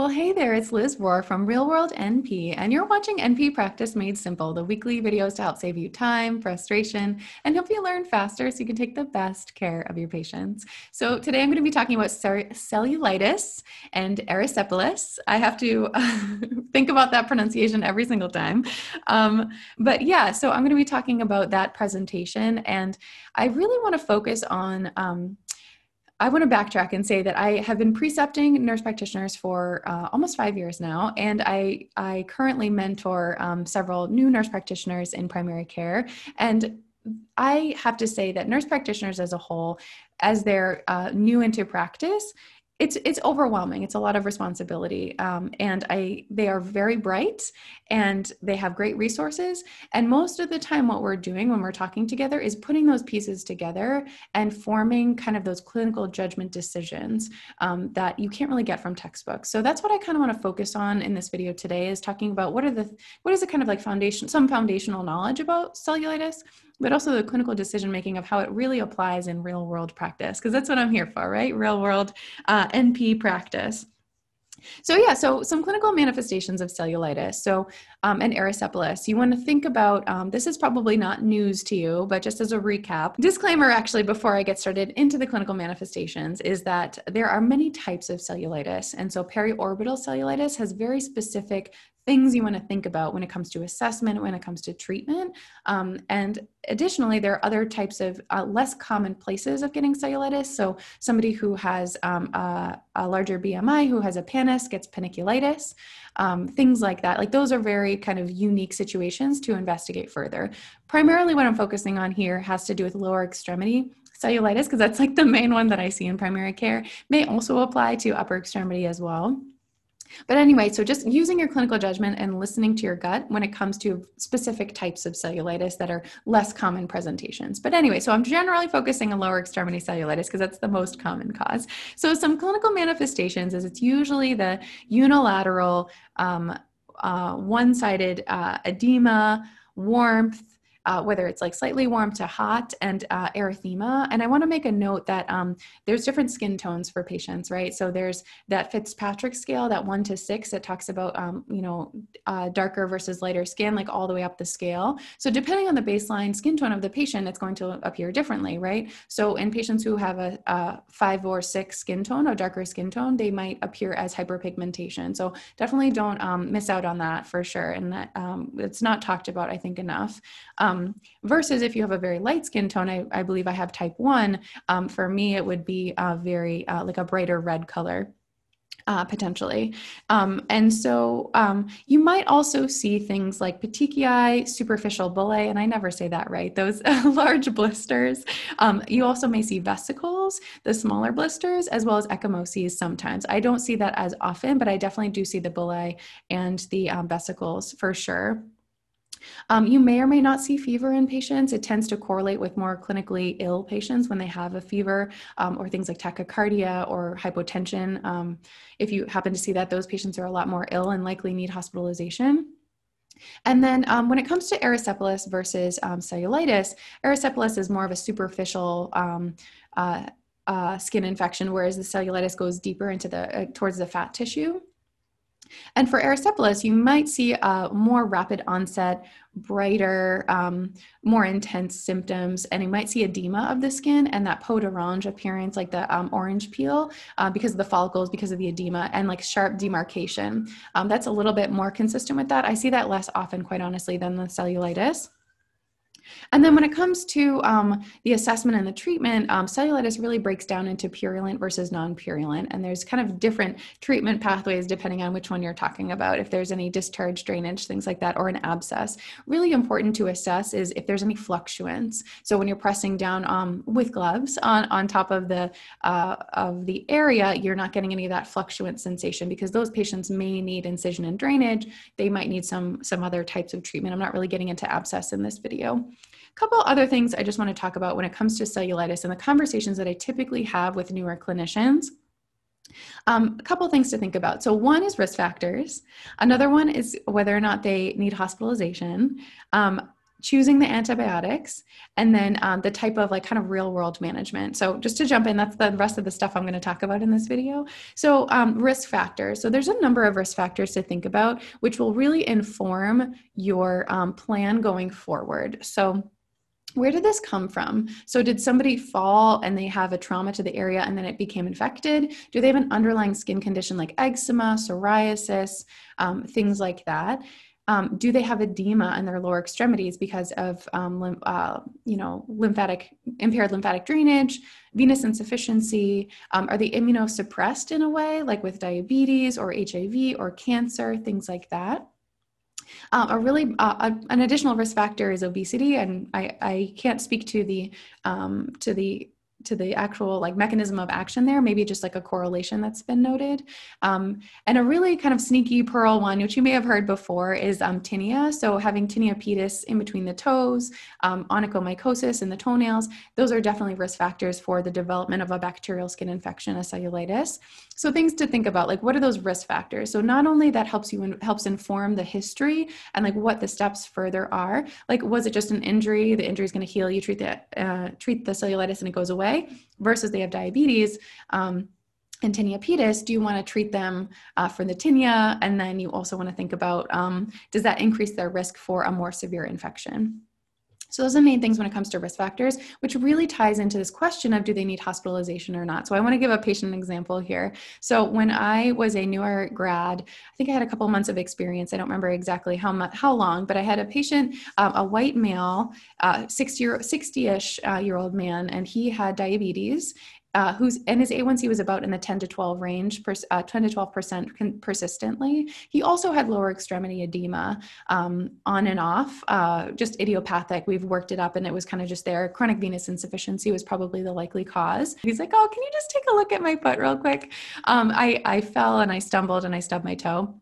Well, hey there, it's Liz Rohr from Real World NP, and you're watching NP Practice Made Simple, the weekly videos to help save you time, frustration, and help you learn faster so you can take the best care of your patients. So, today I'm going to be talking about cellulitis and erysipelas. I have to think about that pronunciation every single time. Um, but yeah, so I'm going to be talking about that presentation, and I really want to focus on. Um, I want to backtrack and say that I have been precepting nurse practitioners for uh, almost five years now, and I I currently mentor um, several new nurse practitioners in primary care. And I have to say that nurse practitioners as a whole, as they're uh, new into practice, it's it's overwhelming. It's a lot of responsibility um, and i they are very bright and they have great resources and most of the time what we're doing when we're talking together is putting those pieces together and forming kind of those clinical judgment decisions um, that you can't really get from textbooks. So that's what i kind of want to focus on in this video today is talking about what are the what is the kind of like foundation some foundational knowledge about cellulitis but also the clinical decision making of how it really applies in real world practice, because that's what I'm here for, right? Real world uh, NP practice. So yeah, so some clinical manifestations of cellulitis. So um, and erysipelas. You want to think about um, this is probably not news to you, but just as a recap, disclaimer actually before I get started into the clinical manifestations is that there are many types of cellulitis, and so periorbital cellulitis has very specific things you want to think about when it comes to assessment, when it comes to treatment. Um, and additionally, there are other types of uh, less common places of getting cellulitis. So, somebody who has um, a, a, larger BMI, who has a pannus, gets panniculitis, um, things like that. Like, those are very kind of unique situations to investigate further. Primarily, what I'm focusing on here has to do with lower extremity cellulitis, because that's like the main one that I see in primary care, may also apply to upper extremity as well. But anyway, so just using your clinical judgment and listening to your gut when it comes to specific types of cellulitis that are less common presentations. But anyway, so I'm generally focusing on lower extremity cellulitis because that's the most common cause. So some clinical manifestations is it's usually the unilateral, um, uh, one-sided uh, edema, warmth, uh, whether it's like slightly warm to hot and uh, erythema. And I want to make a note that um, there's different skin tones for patients, right? So there's that Fitzpatrick scale, that one to six, that talks about, um, you know, uh, darker versus lighter skin, like all the way up the scale. So depending on the baseline skin tone of the patient, it's going to appear differently, right? So in patients who have a, a five or six skin tone, or darker skin tone, they might appear as hyperpigmentation. So definitely don't um, miss out on that for sure. And that um, it's not talked about, I think, enough. Um, versus if you have a very light skin tone, I, I believe I have type one. Um, for me, it would be a very uh, like a brighter red color. Uh, potentially. Um, and so um, you might also see things like petechiae, superficial bullae, and I never say that right, those large blisters. Um, you also may see vesicles, the smaller blisters, as well as ecchymoses sometimes. I don't see that as often, but I definitely do see the bullae and the um, vesicles for sure. Um, you may or may not see fever in patients. It tends to correlate with more clinically ill patients when they have a fever um, or things like tachycardia or hypotension. Um, if you happen to see that, those patients are a lot more ill and likely need hospitalization. And then um, when it comes to erysipelas versus um, cellulitis, erysipelas is more of a superficial um, uh, uh, skin infection, whereas the cellulitis goes deeper into the uh, towards the fat tissue. And for erysipelas, you might see a more rapid onset, brighter, um, more intense symptoms, and you might see edema of the skin and that peau d'orange appearance, like the um, orange peel, uh, because of the follicles, because of the edema, and like sharp demarcation. Um, that's a little bit more consistent with that. I see that less often, quite honestly, than the cellulitis. And then when it comes to um, the assessment and the treatment, um, cellulitis really breaks down into purulent versus non-purulent. And there's kind of different treatment pathways depending on which one you're talking about. If there's any discharge, drainage, things like that, or an abscess. Really important to assess is if there's any fluctuance. So when you're pressing down um, with gloves on, on top of the, uh, of the area, you're not getting any of that fluctuant sensation because those patients may need incision and drainage. They might need some, some other types of treatment. I'm not really getting into abscess in this video. A couple other things I just want to talk about when it comes to cellulitis and the conversations that I typically have with newer clinicians. Um, a couple things to think about. So, one is risk factors. Another one is whether or not they need hospitalization. Um, choosing the antibiotics, and then um, the type of like kind of real world management. So, just to jump in, that's the rest of the stuff I'm going to talk about in this video. So, um, risk factors. So, there's a number of risk factors to think about, which will really inform your um, plan going forward. So, where did this come from? So, did somebody fall and they have a trauma to the area and then it became infected? Do they have an underlying skin condition like eczema, psoriasis, um, things like that? Um, do they have edema in their lower extremities because of um, uh, you know lymphatic impaired lymphatic drainage venous insufficiency um, are they immunosuppressed in a way like with diabetes or hiv or cancer things like that um, a really uh, an additional risk factor is obesity and i, I can't speak to the um, to the to the actual like mechanism of action there maybe just like a correlation that's been noted. Um, and a really kind of sneaky pearl one which you may have heard before is um, tinea. So having tinea pedis in between the toes um, onychomycosis in the toenails those are definitely risk factors for the development of a bacterial skin infection a cellulitis. So things to think about like what are those risk factors? So not only that helps you in, helps inform the history and like what the steps further are like was it just an injury? The injury is going to heal you treat the uh, treat the cellulitis and it goes away way versus they have diabetes um, and tinea pedis, do you want to treat them uh, for the tinea? And then you also want to think about um, does that increase their risk for a more severe infection? So those are the main things when it comes to risk factors, which really ties into this question of do they need hospitalization or not. So I want to give a patient example here. So when I was a newer grad, I think I had a couple months of experience. I don't remember exactly how much, how long, but I had a patient, um, a white male, uh, 60 year, 60-ish uh, year old man, and he had diabetes uh, who's and his A1C was about in the 10 to 12 range, per, uh, 10 to 12 percent persistently. He also had lower extremity edema um, on and off, uh, just idiopathic. We've worked it up, and it was kind of just there. Chronic venous insufficiency was probably the likely cause. He's like, "Oh, can you just take a look at my foot real quick?" Um, I I fell and I stumbled and I stubbed my toe.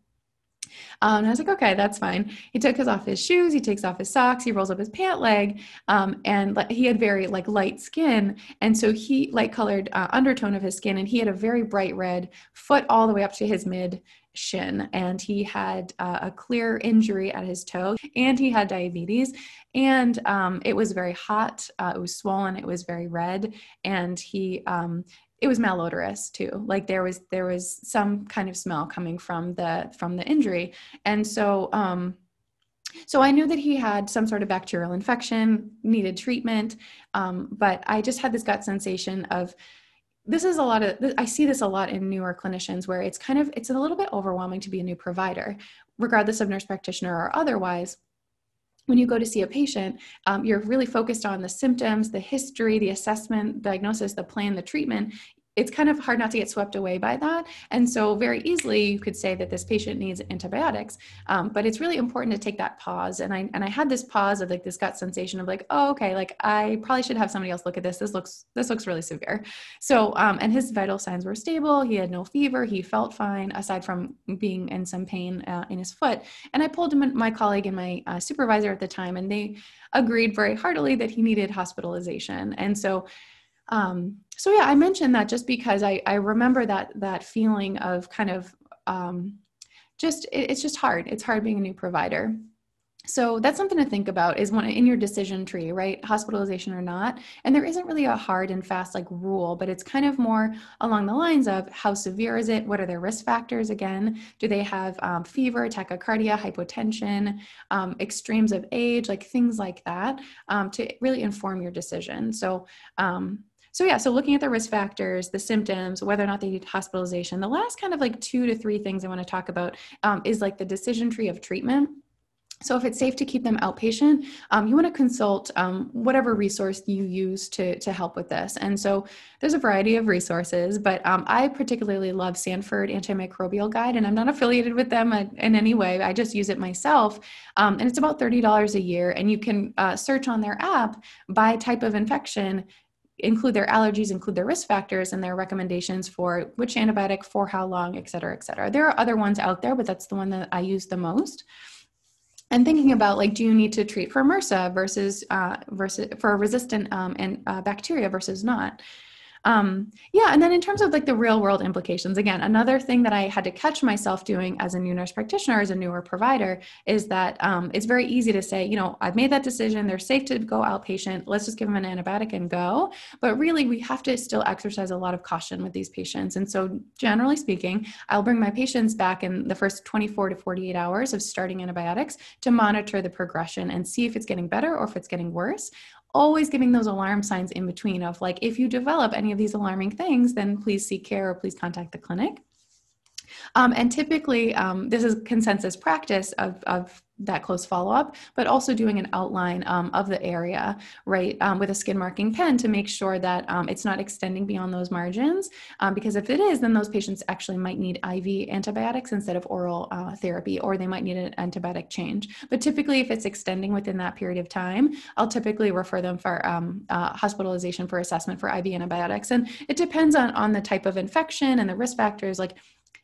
Um, and I was like, okay, that's fine. He took his off his shoes, he takes off his socks, he rolls up his pant leg, um, and he had very like light skin, and so he light colored uh, undertone of his skin, and he had a very bright red foot all the way up to his mid shin. And he had uh, a clear injury at his toe and he had diabetes. And um, it was very hot uh, it was swollen it was very red. And he um, it was malodorous too. Like there was there was some kind of smell coming from the from the injury. And so um so i knew that he had some sort of bacterial infection needed treatment. Um, but i just had this gut sensation of this is a lot of i see this a lot in newer clinicians where it's kind of it's a little bit overwhelming to be a new provider regardless of nurse practitioner or otherwise when you go to see a patient, um, you're really focused on the symptoms, the history, the assessment, diagnosis, the plan, the treatment it's kind of hard not to get swept away by that. And so, very easily, you could say that this patient needs antibiotics. Um, but it's really important to take that pause. And I and I had this pause of like this gut sensation of like, oh, okay, like I probably should have somebody else look at this. This looks this looks really severe. So, um, and his vital signs were stable. He had no fever. He felt fine, aside from being in some pain uh, in his foot. And I pulled my colleague and my uh, supervisor at the time, and they agreed very heartily that he needed hospitalization. And so um, so yeah, I mentioned that just because I, I remember that that feeling of kind of um, just it, it's just hard. It's hard being a new provider. So that's something to think about is when in your decision tree, right? Hospitalization or not. And there isn't really a hard and fast like rule, but it's kind of more along the lines of how severe is it? What are their risk factors again? Do they have um, fever, tachycardia, hypotension, um, extremes of age, like things like that um, to really inform your decision. So um, so yeah, so looking at the risk factors, the symptoms, whether or not they need hospitalization. The last kind of like two to three things I want to talk about um, is like the decision tree of treatment. So if it's safe to keep them outpatient, um, you want to consult um, whatever resource you use to, to help with this. And so there's a variety of resources, but um, I particularly love Sanford Antimicrobial Guide, and I'm not affiliated with them in any way. I just use it myself. Um, and it's about $30 a year, and you can uh, search on their app by type of infection include their allergies, include their risk factors, and their recommendations for which antibiotic, for how long, et cetera, et cetera. There are other ones out there, but that's the one that I use the most. And thinking about like, do you need to treat for MRSA versus uh, versus for resistant um, and uh, bacteria versus not? Um, yeah, and then in terms of like the real world implications, again, another thing that I had to catch myself doing as a new nurse practitioner, as a newer provider, is that um, it's very easy to say, you know, I've made that decision. They're safe to go outpatient. Let's just give them an antibiotic and go. But really, we have to still exercise a lot of caution with these patients. And so, generally speaking, I'll bring my patients back in the first 24 to 48 hours of starting antibiotics to monitor the progression and see if it's getting better or if it's getting worse always giving those alarm signs in between of like if you develop any of these alarming things then please seek care or please contact the clinic. Um, and typically, um, this is consensus practice of, of that close follow up, but also doing an outline um, of the area, right, um, with a skin marking pen to make sure that um, it's not extending beyond those margins. Um, because if it is, then those patients actually might need IV antibiotics instead of oral uh, therapy, or they might need an antibiotic change. But typically, if it's extending within that period of time, I'll typically refer them for um, uh, hospitalization for assessment for IV antibiotics. And it depends on, on the type of infection and the risk factors. Like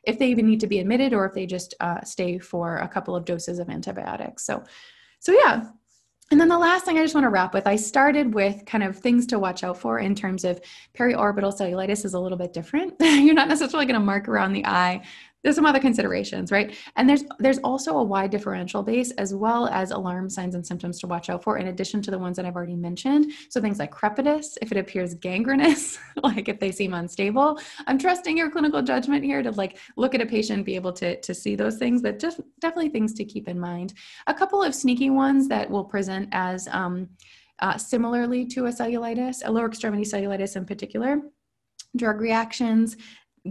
if they even need to be admitted or if they just uh, stay for a couple of doses of antibiotics. So, so yeah. And then the last thing I just want to wrap with, I started with kind of things to watch out for in terms of periorbital cellulitis is a little bit different. You're not necessarily going to mark around the eye there's some other considerations right? And there's there's also a wide differential base as well as alarm signs and symptoms to watch out for in addition to the ones that i've already mentioned. So things like crepitus if it appears gangrenous like if they seem unstable i'm trusting your clinical judgment here to like look at a patient be able to to see those things but just definitely things to keep in mind. A couple of sneaky ones that will present as um, uh, similarly to a cellulitis a lower extremity cellulitis in particular drug reactions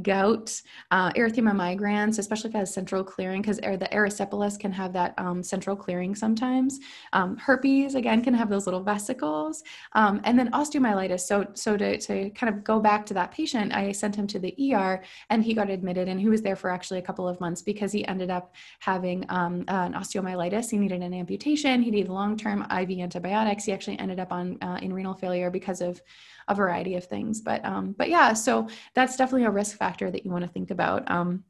gout, uh, erythema migrans, especially if it has central clearing, because the erysipelas can have that um, central clearing sometimes. Um, herpes, again, can have those little vesicles. Um, and then osteomyelitis. So, so to, to kind of go back to that patient, I sent him to the ER and he got admitted and he was there for actually a couple of months because he ended up having um, an osteomyelitis. He needed an amputation. He needed long-term IV antibiotics. He actually ended up on uh, in renal failure because of a variety of things. But um, but yeah, so that's definitely a risk factor that you want to think about. Um,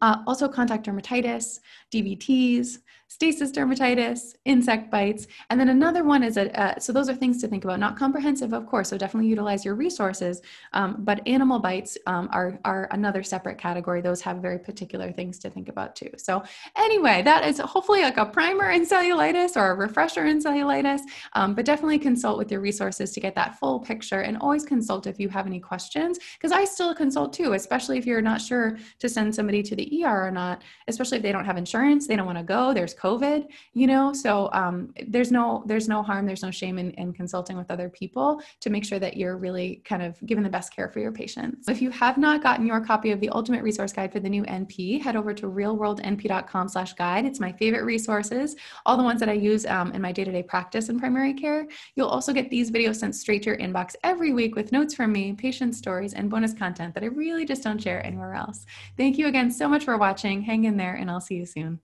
uh, also, contact dermatitis, DVTs, stasis dermatitis, insect bites. And then another one is a, uh, so those are things to think about, not comprehensive, of course, so definitely utilize your resources, um, but animal bites um, are, are another separate category. Those have very particular things to think about too. So anyway, that is hopefully like a primer in cellulitis or a refresher in cellulitis, um, but definitely consult with your resources to get that full picture and always consult if you have any questions, because I still consult too, especially if you're not sure to send somebody to the ER or not, especially if they don't have insurance, they don't want to go, there's COVID, you know, so um, there's no there's no harm, there's no shame in, in consulting with other people to make sure that you're really kind of giving the best care for your patients. If you have not gotten your copy of the Ultimate Resource Guide for the new NP, head over to realworldnp.com/guide. It's my favorite resources, all the ones that I use um, in my day-to-day practice in primary care. You'll also get these videos sent straight to your inbox every week with notes from me, patient stories, and bonus content that I really just don't share anywhere else. Thank you again so much for watching. Hang in there, and I'll see you soon.